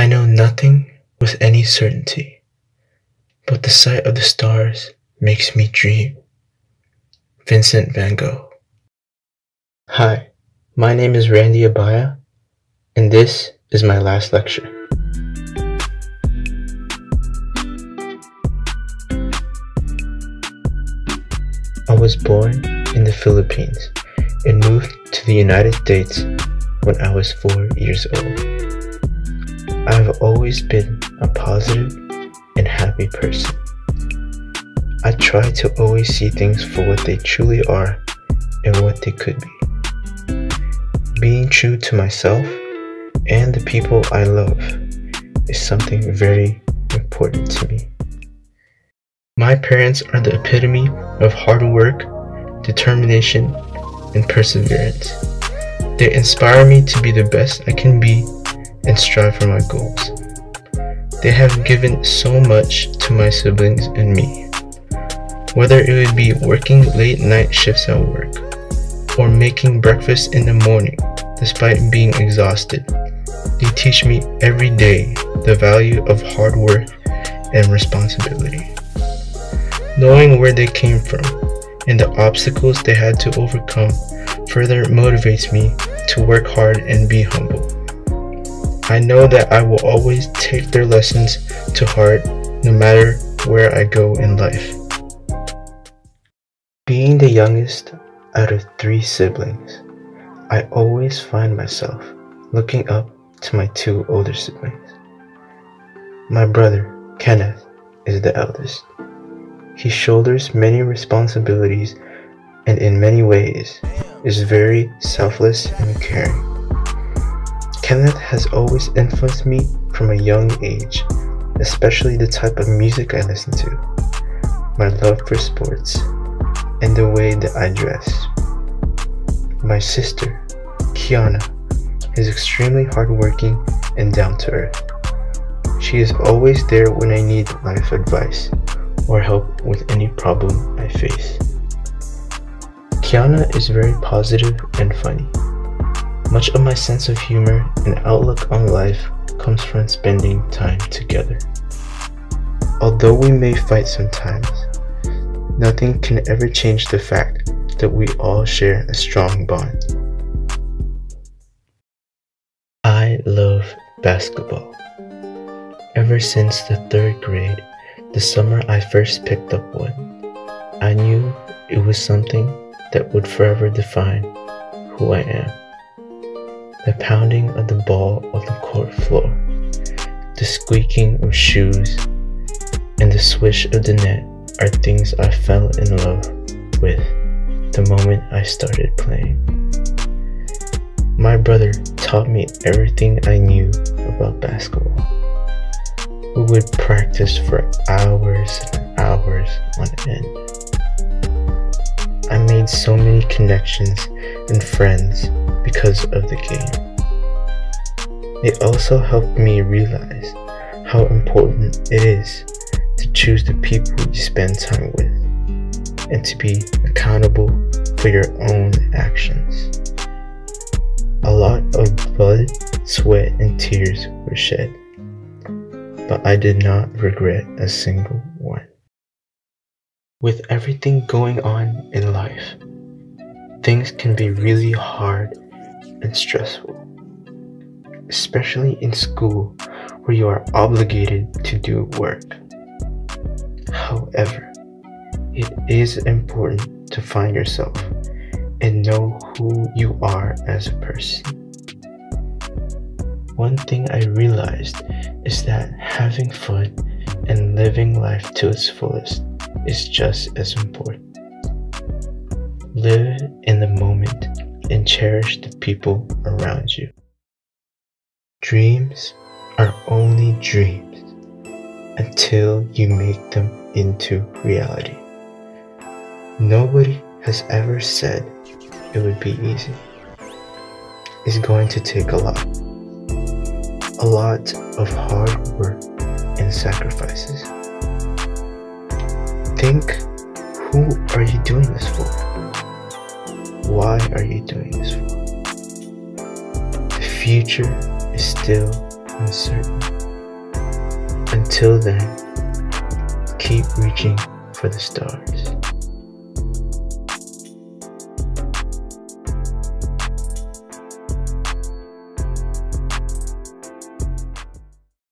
I know nothing with any certainty, but the sight of the stars makes me dream. Vincent van Gogh. Hi, my name is Randy Abaya, and this is my last lecture. I was born in the Philippines and moved to the United States when I was four years old. I have always been a positive and happy person. I try to always see things for what they truly are and what they could be. Being true to myself and the people I love is something very important to me. My parents are the epitome of hard work, determination, and perseverance. They inspire me to be the best I can be and strive for my goals. They have given so much to my siblings and me. Whether it would be working late night shifts at work, or making breakfast in the morning despite being exhausted, they teach me every day the value of hard work and responsibility. Knowing where they came from and the obstacles they had to overcome further motivates me to work hard and be humble. I know that I will always take their lessons to heart no matter where I go in life. Being the youngest out of three siblings, I always find myself looking up to my two older siblings. My brother, Kenneth, is the eldest. He shoulders many responsibilities and in many ways is very selfless and caring. Kenneth has always influenced me from a young age, especially the type of music I listen to, my love for sports, and the way that I dress. My sister, Kiana, is extremely hardworking and down to earth. She is always there when I need life advice or help with any problem I face. Kiana is very positive and funny. Much of my sense of humor and outlook on life comes from spending time together. Although we may fight sometimes, nothing can ever change the fact that we all share a strong bond. I love basketball. Ever since the third grade, the summer I first picked up one, I knew it was something that would forever define who I am the pounding of the ball on the court floor, the squeaking of shoes, and the swish of the net are things I fell in love with the moment I started playing. My brother taught me everything I knew about basketball. We would practice for hours and hours on end. I made so many connections and friends because of the game. It also helped me realize how important it is to choose the people you spend time with and to be accountable for your own actions. A lot of blood, sweat, and tears were shed, but I did not regret a single one. With everything going on in life, things can be really hard and stressful, especially in school where you are obligated to do work. However, it is important to find yourself and know who you are as a person. One thing I realized is that having fun and living life to its fullest is just as important. Live in the moment and cherish the people around you. Dreams are only dreams until you make them into reality. Nobody has ever said it would be easy. It's going to take a lot. A lot of hard work and sacrifices. Think who are you doing this for? Why are you doing this for? The future is still uncertain. Until then, keep reaching for the stars.